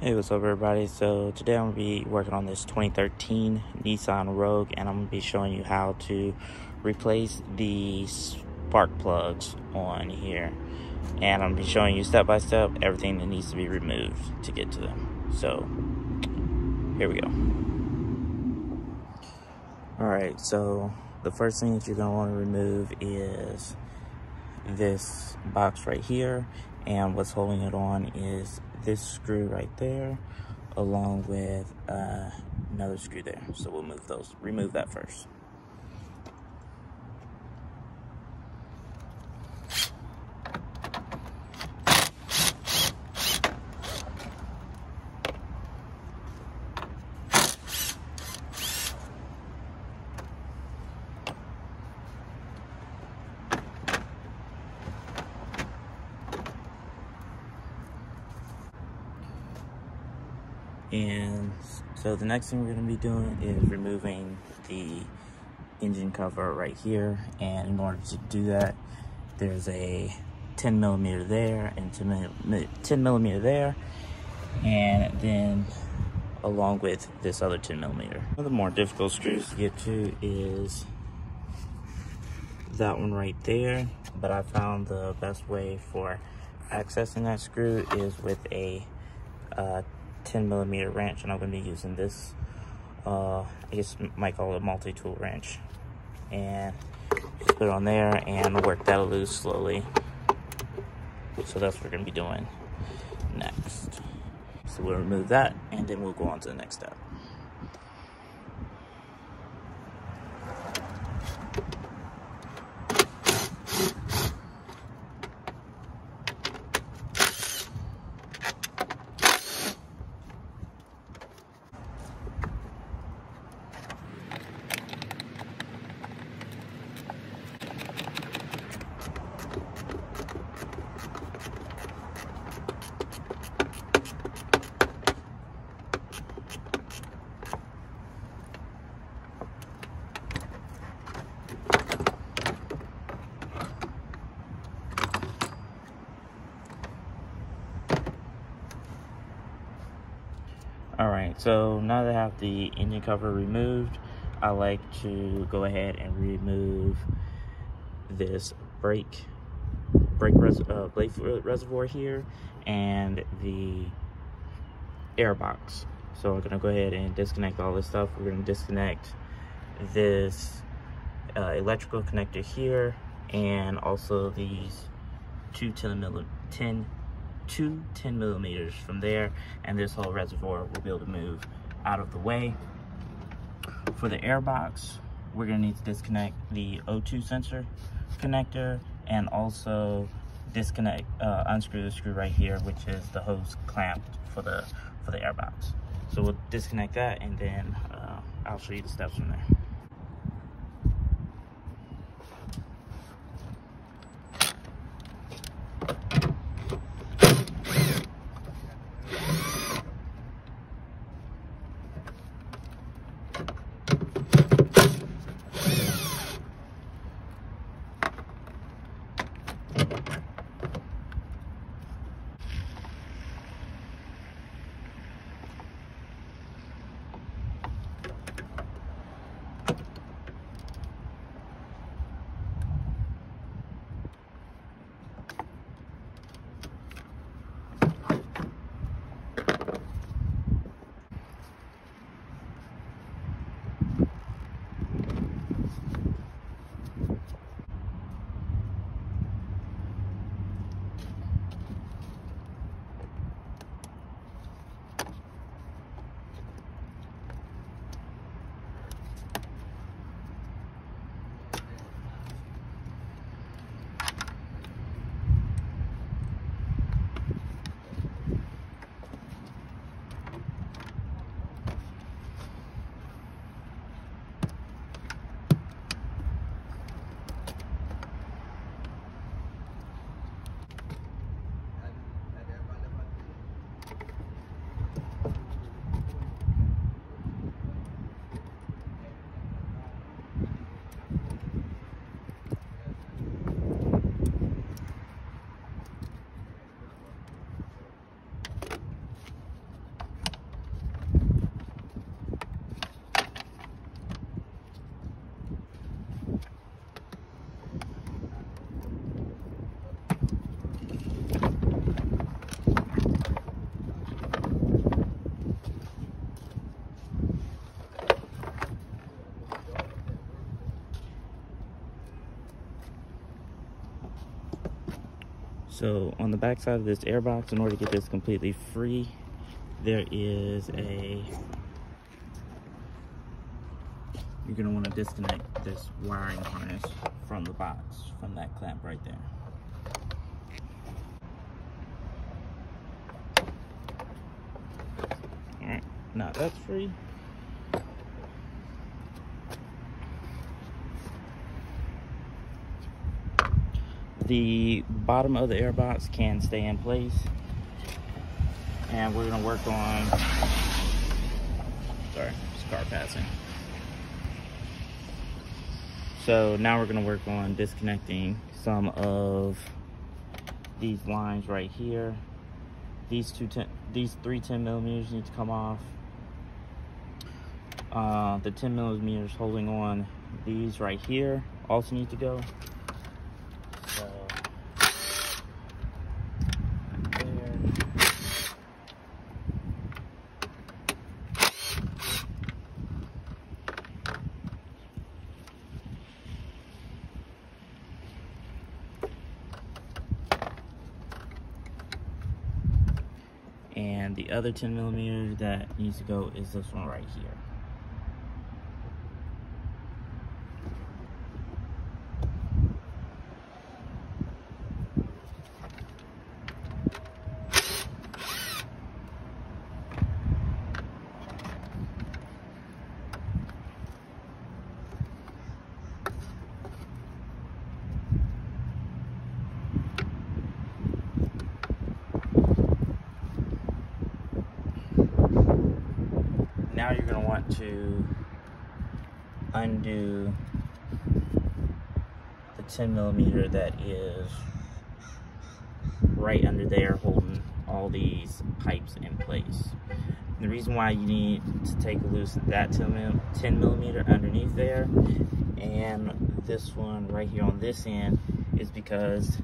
Hey, what's up, everybody? So today I'm gonna be working on this 2013 Nissan Rogue, and I'm gonna be showing you how to replace the spark plugs on here. And I'm gonna be showing you step by step everything that needs to be removed to get to them. So here we go. All right, so the first thing that you're gonna want to remove is this box right here, and what's holding it on is this screw right there along with uh, another screw there. So we'll move those, remove that first. And so the next thing we're gonna be doing is removing the engine cover right here. And in order to do that, there's a 10 millimeter there and 10 millimeter there. And then along with this other 10 millimeter. One of the more difficult screws to get to is that one right there. But I found the best way for accessing that screw is with a uh, 10 millimeter wrench and I'm going to be using this uh, I guess might call it a multi-tool wrench. And just put it on there and work that loose slowly. So that's what we're going to be doing next. So we'll remove that and then we'll go on to the next step All right, so now that I have the engine cover removed, I like to go ahead and remove this brake brake res uh, reservoir here and the air box. So we're gonna go ahead and disconnect all this stuff. We're gonna disconnect this uh, electrical connector here and also these two 10 millimeter 10 two 10 millimeters from there and this whole reservoir will be able to move out of the way. For the air box, we're gonna need to disconnect the O2 sensor connector and also disconnect, uh, unscrew the screw right here, which is the hose clamp for the, for the air box. So we'll disconnect that and then uh, I'll show you the steps from there. So on the back side of this airbox, in order to get this completely free, there is a, you're gonna wanna disconnect this wiring harness from the box, from that clamp right there. All right, now that's free. The bottom of the airbox can stay in place. And we're gonna work on, sorry, it's car passing. So now we're gonna work on disconnecting some of these lines right here. These two, ten, these three 10 millimeters need to come off. Uh, the 10 millimeters holding on these right here also need to go. and the other 10 millimeter that needs to go is this one right here now you're going to want to undo the 10 millimeter that is right under there holding all these pipes in place. And the reason why you need to take loose that 10 millimeter underneath there and this one right here on this end is because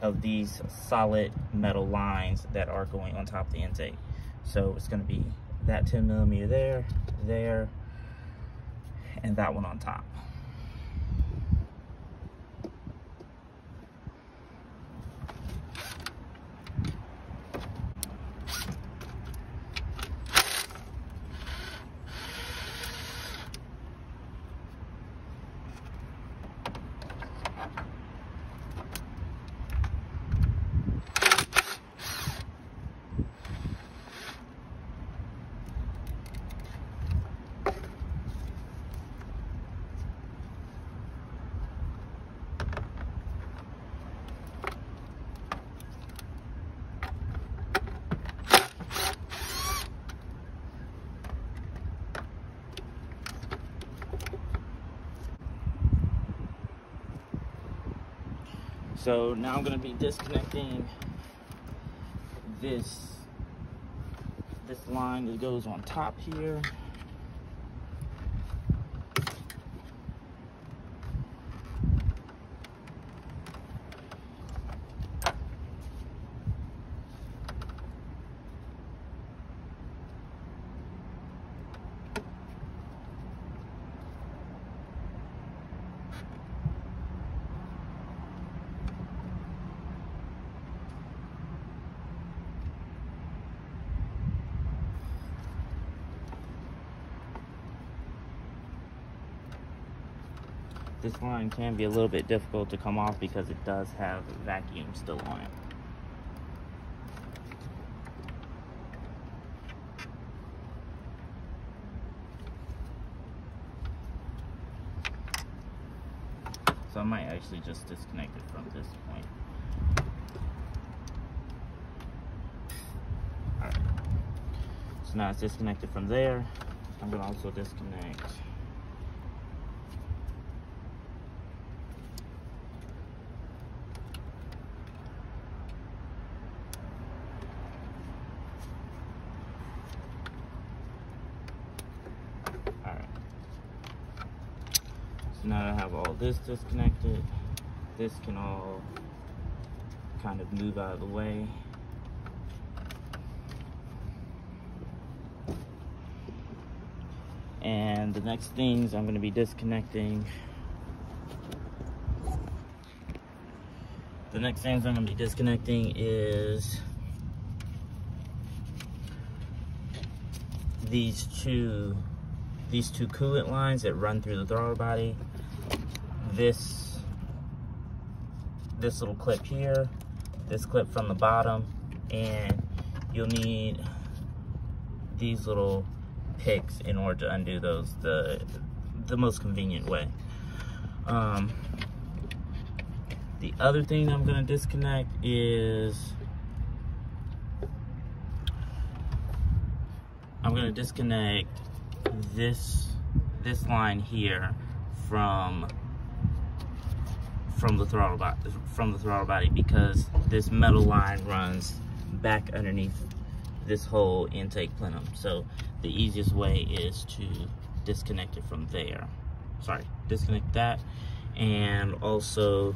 of these solid metal lines that are going on top of the intake. So it's going to be that 10 millimeter there, there, and that one on top. So now I'm gonna be disconnecting this this line that goes on top here. This line can be a little bit difficult to come off because it does have vacuum still on it. So I might actually just disconnect it from this point. Alright. So now it's disconnected from there. I'm going to also disconnect So now I have all this disconnected. This can all kind of move out of the way. And the next things I'm going to be disconnecting. The next things I'm gonna be disconnecting is these two these two coolant lines that run through the throttle body. This this little clip here, this clip from the bottom, and you'll need these little picks in order to undo those the the most convenient way. Um, the other thing I'm gonna disconnect is I'm gonna disconnect this this line here from from the throttle body from the throttle body because this metal line runs back underneath this whole intake plenum. So the easiest way is to disconnect it from there. Sorry, disconnect that and also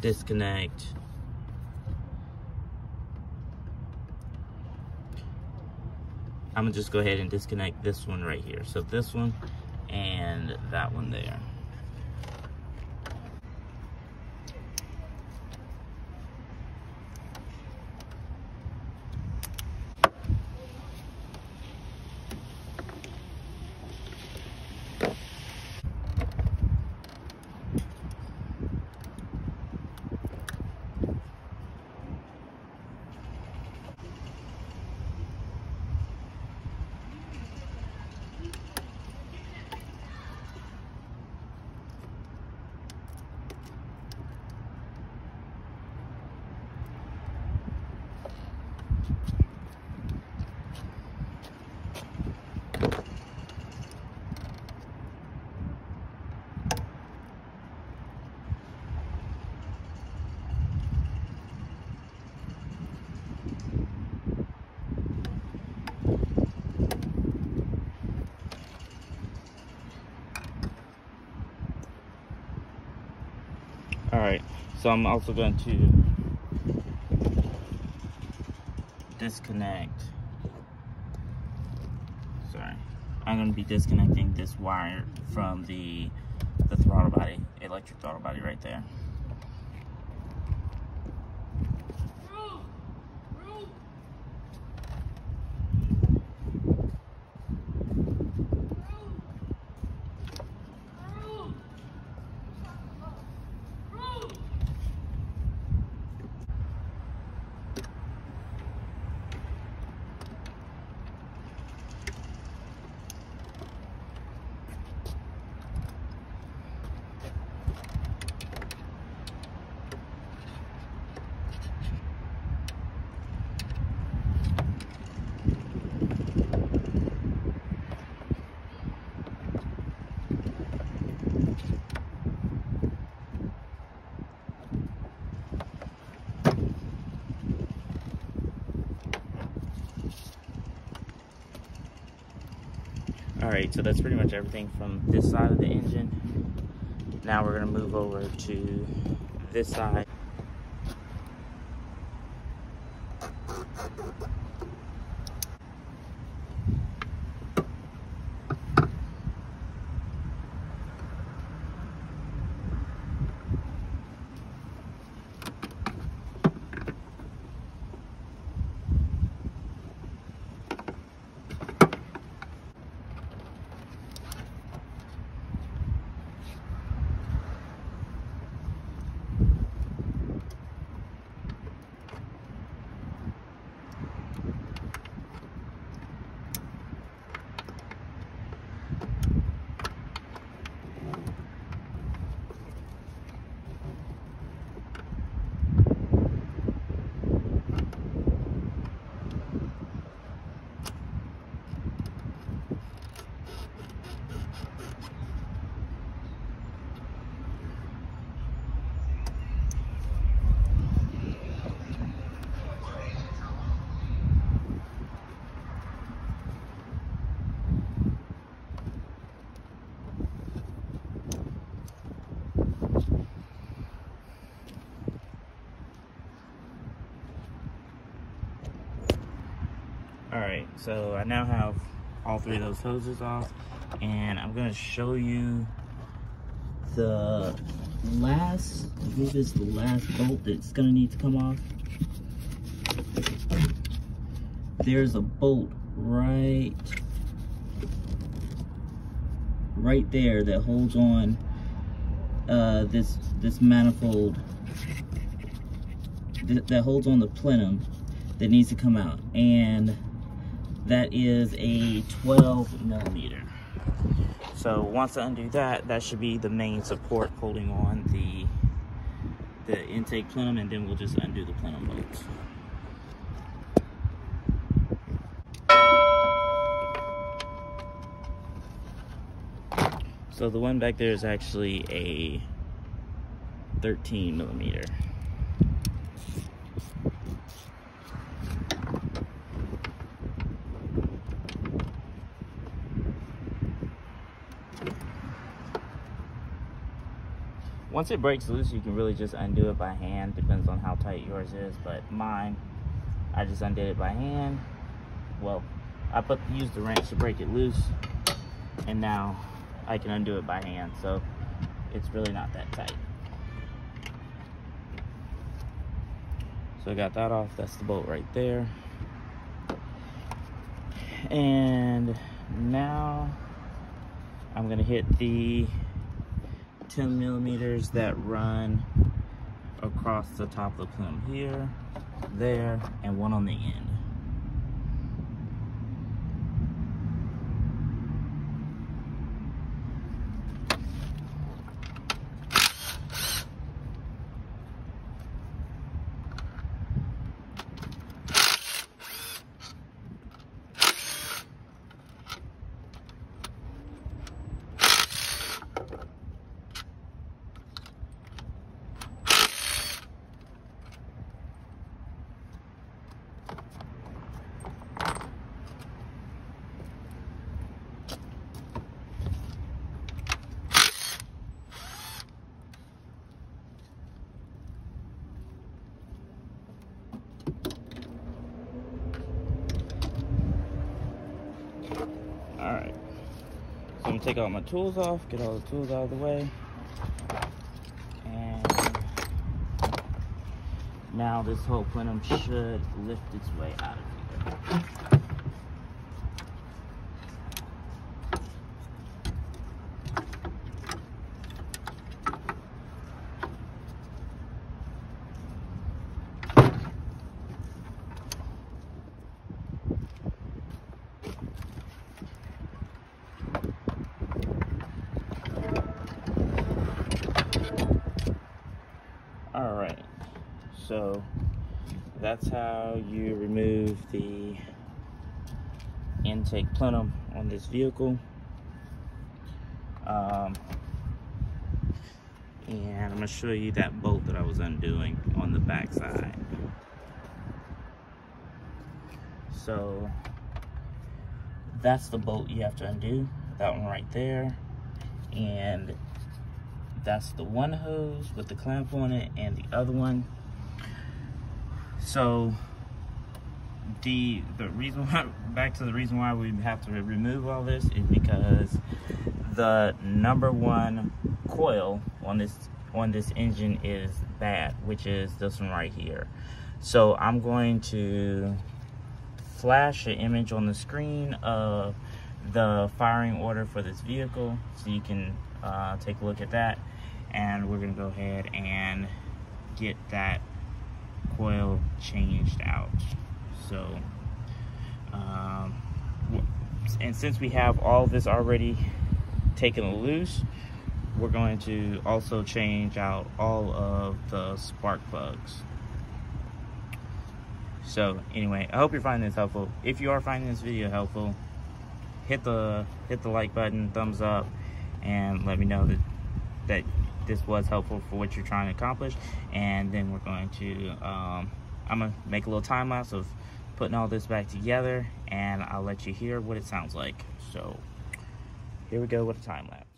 disconnect I'm gonna just go ahead and disconnect this one right here. So this one and that one there. All right, so I'm also going to disconnect, sorry, I'm going to be disconnecting this wire from the, the throttle body, electric throttle body right there. All right, so that's pretty much everything from this side of the engine. Now we're gonna move over to this side. All right, so I now have all three of those hoses off and I'm gonna show you the last, I believe is the last bolt that's gonna need to come off. There's a bolt right, right there that holds on uh, this this manifold th that holds on the plenum that needs to come out, and that is a 12 millimeter. So once I undo that, that should be the main support holding on the the intake plenum, and then we'll just undo the plenum bolts. So the one back there is actually a 13 millimeter. Once it breaks loose, you can really just undo it by hand. Depends on how tight yours is, but mine, I just undid it by hand. Well, I put used the wrench to break it loose, and now I can undo it by hand. So it's really not that tight. So I got that off. That's the bolt right there. And now I'm gonna hit the 10 millimeters that run across the top of the plenum here, there, and one on the end. All right. So I'm gonna take all my tools off, get all the tools out of the way. And now this whole plenum should lift its way out of here. All right, so that's how you remove the intake plenum on this vehicle. Um, and I'm gonna show you that bolt that I was undoing on the back side. So that's the bolt you have to undo, that one right there. And that's the one hose with the clamp on it and the other one so the the reason why back to the reason why we have to remove all this is because the number one coil on this on this engine is bad which is this one right here. So i'm going to flash an image on the screen of the firing order for this vehicle so you can uh, take a look at that. And we're gonna go ahead and get that coil changed out so um, and since we have all this already taken loose we're going to also change out all of the spark plugs. So anyway i hope you're finding this helpful. If you are finding this video helpful hit the hit the like button thumbs up and let me know that that this was helpful for what you're trying to accomplish. And then we're going to um, I'm gonna make a little time lapse of putting all this back together and I'll let you hear what it sounds like. So here we go with a time lapse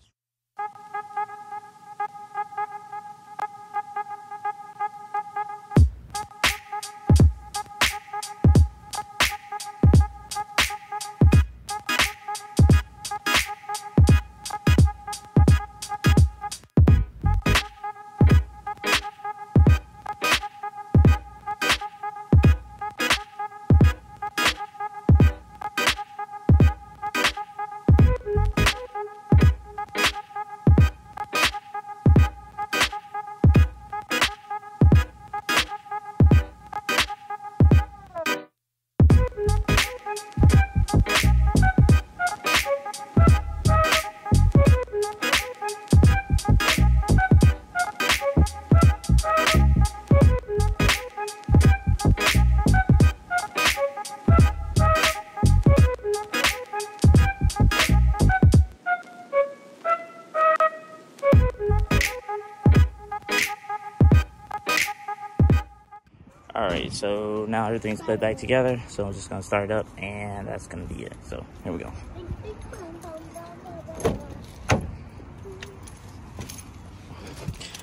now everything's put back together. So I'm just gonna start it up and that's gonna be it. So here we go.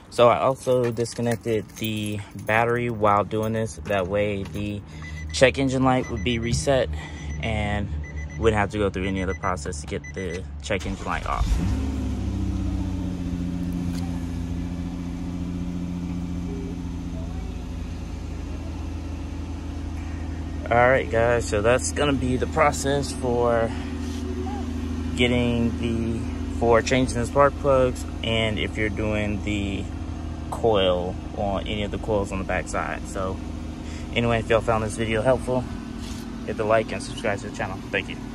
So I also disconnected the battery while doing this. That way the check engine light would be reset and wouldn't have to go through any other process to get the check engine light off. All right guys so that's gonna be the process for getting the for changing the spark plugs and if you're doing the coil on any of the coils on the back side so anyway if y'all found this video helpful hit the like and subscribe to the channel. Thank you